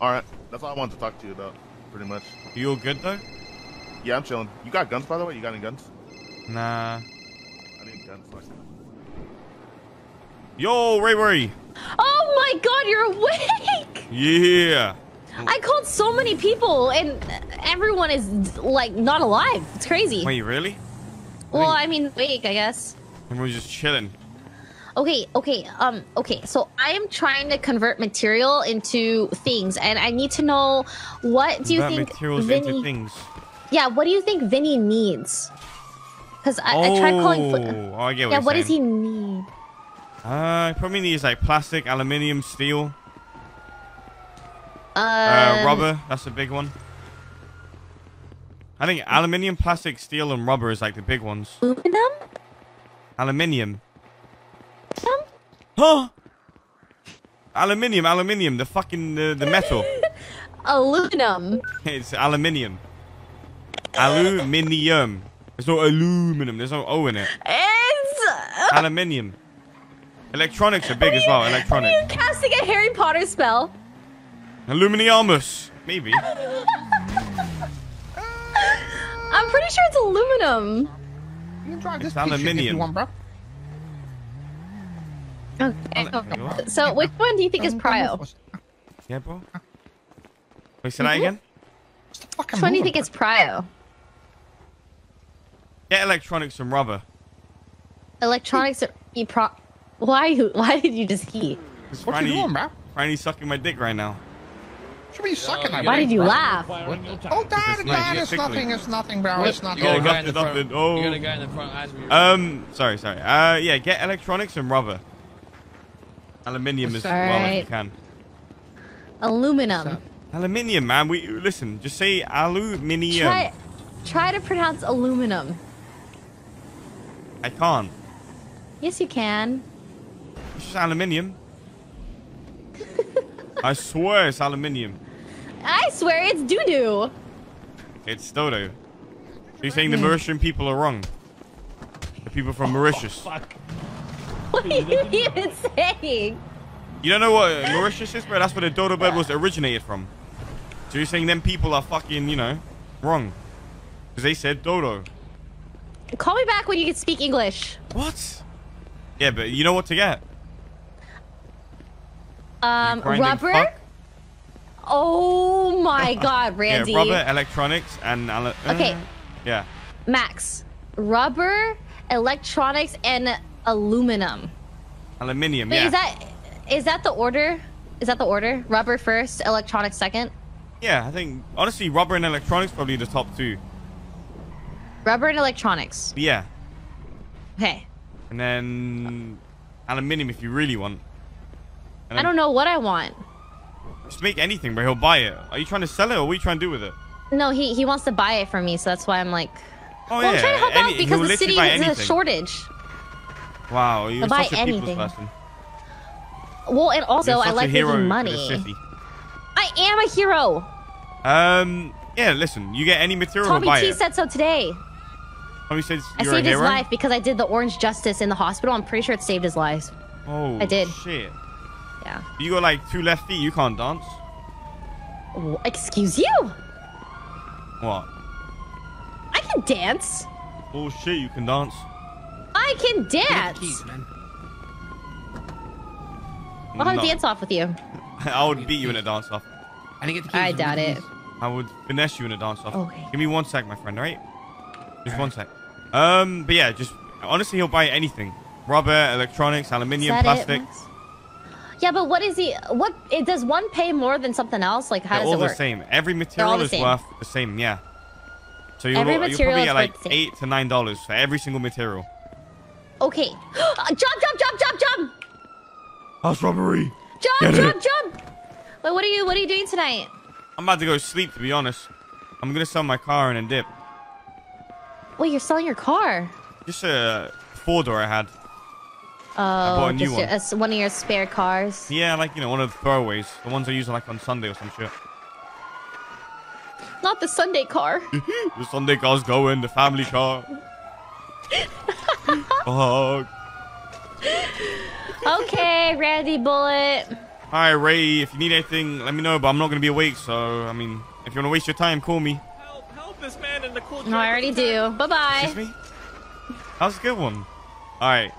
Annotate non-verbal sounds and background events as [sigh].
All right, that's all I wanted to talk to you about, pretty much. You all good though? Yeah, I'm chilling. You got guns, by the way? You got any guns? Nah. I need guns. Like, Yo, Ray Ray. Oh my god, you're awake! Yeah. I called so many people and everyone is like not alive. It's crazy. Wait, you really? well, I mean, awake, I guess. Everyone's just chilling. Okay, okay, um, okay. So I am trying to convert material into things, and I need to know what do you think materials Vinny? into things. Yeah, what do you think Vinny needs? Because I, I tried calling. Oh, I get what yeah, what does he need? Uh, probably needs like plastic, aluminium, steel, Um, uh, rubber. That's a big one. I think aluminium, plastic, steel, and rubber is like the big ones. Aluminum? Aluminium. Huh? Aluminium, aluminium, the fucking the, the metal. [laughs] aluminum. it's aluminium. Aluminium. There's no aluminum. There's no O in it. It's. Uh, aluminium. Electronics are big as well. Electronics. Are you casting a Harry Potter spell? Aluminiumus. Maybe. [laughs] I'm pretty sure it's aluminum. You can drive this It's piece of shit if aluminium. you want, bro. Okay. There. So which one do you think is prio? Yeah, bro. Wait, say that again? Which one do you think is prio? Get electronics and rubber. Electronics are e pro. Why? Why did you just he? What you doing, bro? Franny's sucking my dick right now. Should be sucking at Why me. did you laugh? Oh, Dad, It's Dad, nice, it's nothing, it's nothing, bro. What? It's nothing. You Oh, got a guy in the front. Oh. You got a guy in the front as we. Um, sorry, sorry. Uh, yeah, get electronics and rubber. Aluminium as well as you can. Aluminum. Aluminium, man. We listen. Just say aluminium. Try, try to pronounce aluminum. I can't. Yes, you can. It's just aluminium. [laughs] I swear it's aluminium. I swear it's doo doo. It's Dodo. You're saying the Mauritian people are wrong. The people from Mauritius. What are you even saying? You don't know what Mauritius is, bro? That's where the dodo bird was originated from. So you're saying them people are fucking, you know, wrong. Because they said dodo. Call me back when you can speak English. What? Yeah, but you know what to get. Um, rubber. fuck. Oh my [laughs] God, Randy. Yeah, rubber, electronics, and... Al- Okay. uh, yeah. Max, rubber, electronics, and aluminum. Aluminium, Wait, yeah. is that is that the order? Is that the order? Rubber first, electronics second. Yeah, I think, honestly, rubber and electronics probably the top two. Rubber and electronics. Yeah. Okay. And then aluminium if you really want. And I don't know what I want. Just make anything, bro. He'll buy it. Are you trying to sell it or what are you trying to do with it? No, he he wants to buy it from me, so that's why I'm like. Oh, well, yeah. I'm trying to help any- out because the city has a shortage. Wow, you're buy such a people's anything. person. Well, and also I like hero making money. I am a hero. Um, yeah, listen, you get any material, Tommy buy T it. said so today. Tommy says I you're a saved his life because I did the orange justice in the hospital. I'm pretty sure it saved his life. Oh, I did. Shit. Yeah. You got like two left feet. You can't dance. W- Excuse you? What? I can dance. Oh shit, you can dance. I can dance. I'll have No. a dance off with you. [laughs] I would beat you in a dance off. I didn't get the I doubt it. I would finesse you in a dance off. Okay. Give me one sec, my friend. All right. Just one sec. Um, but yeah, just honestly, he'll buy anything: rubber, electronics, aluminium, that plastic. it? Yeah, but what is he? What it, does one pay more than something else? Like how They're does all it the work? same. Every material is same. worth the same. Yeah. So you'll, Every you'll material probably is get like eight to nine dollars for every single material. Okay. [gasps] jump, jump, jump, jump, jump, House robbery. jump, Get jump, it. jump. Wait, what are you? What are you doing tonight? I'm about to go sleep. To be honest, I'm gonna sell my car and a dip. Wait, you're selling your car? Just a four door I had. Oh, bought new just one. your- uh, one of your spare cars. Yeah, like you know, one of the throwaways, the ones I use like on Sunday or some shit. Not the Sunday car. [laughs] The Sunday car's going, the family car. [laughs] Fuck. okay, Randy Bullet. Hi, Ray. If you need anything, let me know. But I'm not gonna be awake, so I mean, if you wanna waste your time, call me. Help, help this man in the cool No, I already do. Bye bye. Kiss me. That was a good one. All right.